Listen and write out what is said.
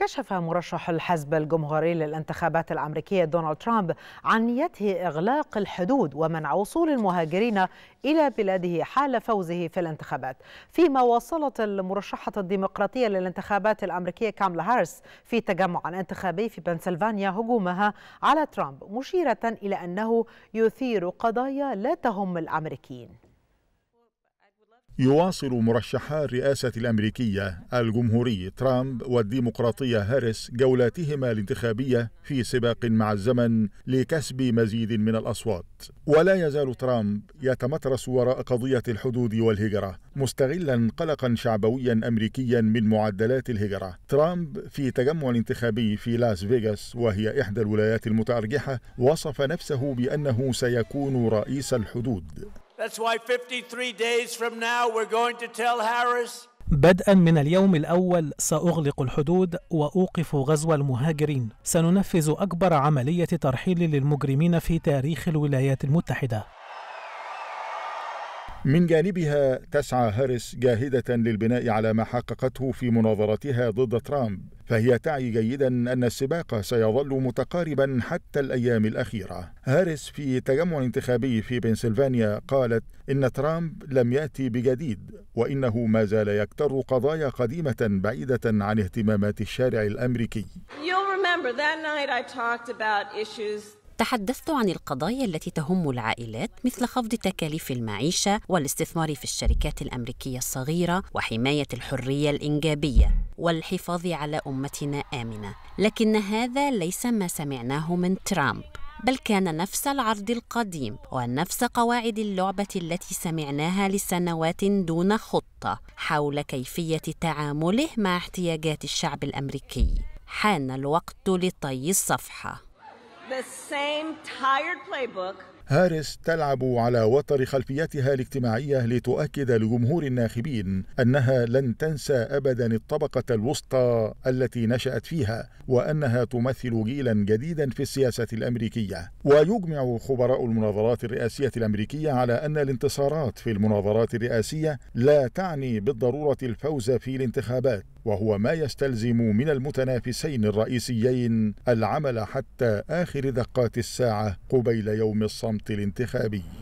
كشف مرشح الحزب الجمهوري للانتخابات الأمريكية دونالد ترامب عن نيته إغلاق الحدود ومنع وصول المهاجرين إلى بلاده حال فوزه في الانتخابات. فيما واصلت المرشحة الديمقراطية للانتخابات الأمريكية كاملا هارس في تجمع انتخابي في بنسلفانيا هجومها على ترامب مشيرة إلى أنه يثير قضايا لا تهم الأمريكيين. يواصل مرشحا الرئاسة الأمريكية الجمهوري ترامب والديمقراطية هاريس جولاتهما الانتخابية في سباق مع الزمن لكسب مزيد من الأصوات. ولا يزال ترامب يتمترس وراء قضية الحدود والهجرة مستغلا قلقا شعبويا أمريكيا من معدلات الهجرة. ترامب في تجمع انتخابي في لاس فيغاس وهي إحدى الولايات المتأرجحة وصف نفسه بأنه سيكون رئيس الحدود. That's why 53 days from now we're going to tell Harris بدءا من اليوم الأول سأغلق الحدود وأوقف غزو المهاجرين. سننفذ أكبر عملية ترحيل للمجرمين في تاريخ الولايات المتحدة. من جانبها تسعى هاريس جاهدة للبناء على ما حققته في مناظرتها ضد ترامب فهي تعي جيدا أن السباق سيظل متقاربا حتى الأيام الأخيرة. هاريس في تجمع انتخابي في بنسلفانيا قالت إن ترامب لم يأتي بجديد وإنه ما زال يكتر قضايا قديمة بعيدة عن اهتمامات الشارع الأمريكي. You'll remember that night I talked about issues تحدثت عن القضايا التي تهم العائلات مثل خفض تكاليف المعيشة والاستثمار في الشركات الأمريكية الصغيرة وحماية الحرية الإنجابية والحفاظ على أمتنا آمنة. لكن هذا ليس ما سمعناه من ترامب بل كان نفس العرض القديم ونفس قواعد اللعبة التي سمعناها لسنوات دون خطة حول كيفية تعامله مع احتياجات الشعب الأمريكي. حان الوقت لطي الصفحة. The same tired playbook هاريس تلعب على وتر خلفيتها الاجتماعية لتؤكد لجمهور الناخبين أنها لن تنسى ابدا الطبقة الوسطى التي نشأت فيها وأنها تمثل جيلا جديدا في السياسة الأمريكية. ويجمع خبراء المناظرات الرئاسية الأمريكية على أن الانتصارات في المناظرات الرئاسية لا تعني بالضرورة الفوز في الانتخابات وهو ما يستلزم من المتنافسين الرئيسيين العمل حتى آخر دقات الساعة قبيل يوم الصمت الانتخابي.